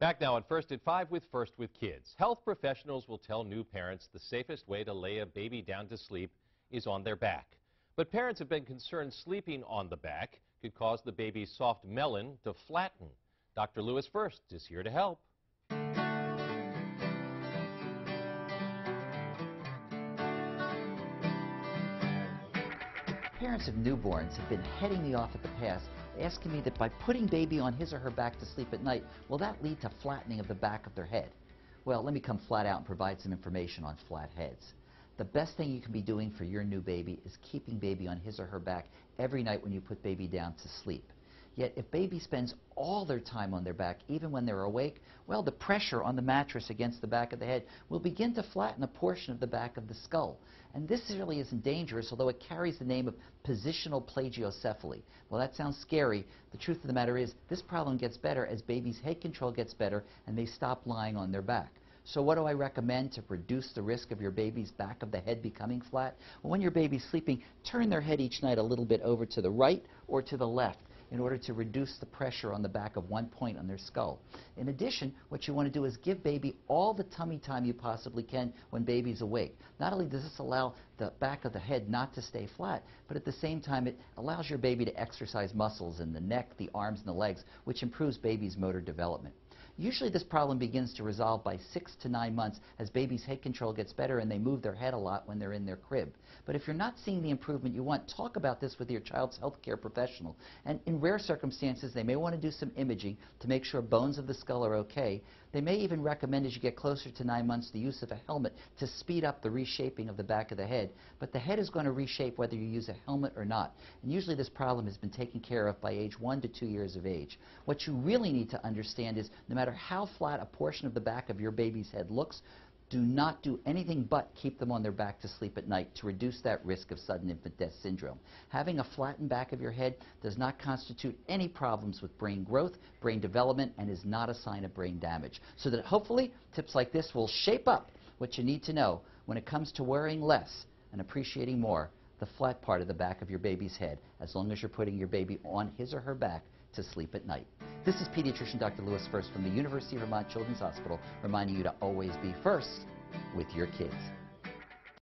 Back now on First at 5 with First with Kids. Health professionals will tell new parents the safest way to lay a baby down to sleep is on their back. But parents have been concerned sleeping on the back could cause the baby's soft melon to flatten. Dr. Lewis First is here to help. Parents of newborns have been heading me off at the pass, asking me that by putting baby on his or her back to sleep at night, will that lead to flattening of the back of their head? Well, let me come flat out and provide some information on flat heads. The best thing you can be doing for your new baby is keeping baby on his or her back every night when you put baby down to sleep. Yet if baby spends all their time on their back, even when they're awake, well, the pressure on the mattress against the back of the head will begin to flatten a portion of the back of the skull. And this really isn't dangerous, although it carries the name of positional plagiocephaly. Well, that sounds scary. The truth of the matter is this problem gets better as baby's head control gets better and they stop lying on their back. So what do I recommend to reduce the risk of your baby's back of the head becoming flat? Well, when your baby's sleeping, turn their head each night a little bit over to the right or to the left in order to reduce the pressure on the back of one point on their skull. In addition, what you want to do is give baby all the tummy time you possibly can when baby's awake. Not only does this allow the back of the head not to stay flat, but at the same time it allows your baby to exercise muscles in the neck, the arms, and the legs, which improves baby's motor development. Usually this problem begins to resolve by six to nine months as baby's head control gets better and they move their head a lot when they're in their crib. But if you're not seeing the improvement you want, talk about this with your child's health care professional. And in rare circumstances, they may want to do some imaging to make sure bones of the skull are okay. They may even recommend as you get closer to nine months the use of a helmet to speed up the reshaping of the back of the head. But the head is going to reshape whether you use a helmet or not. And usually this problem has been taken care of by age one to two years of age. What you really need to understand is no matter matter how flat a portion of the back of your baby's head looks, do not do anything but keep them on their back to sleep at night to reduce that risk of sudden infant death syndrome. Having a flattened back of your head does not constitute any problems with brain growth, brain development, and is not a sign of brain damage. So that hopefully tips like this will shape up what you need to know when it comes to worrying less and appreciating more the flat part of the back of your baby's head as long as you're putting your baby on his or her back to sleep at night. This is pediatrician Dr. Lewis First from the University of Vermont Children's Hospital reminding you to always be first with your kids.